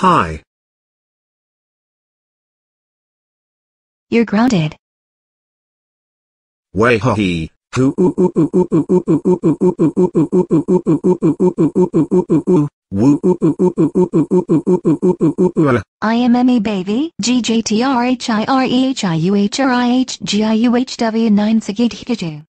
Hi. You're grounded. Way ho he. Who I am Emmy baby. G J T R H I R E H I U H R I H G I U H W 9 Sagit Hikaju.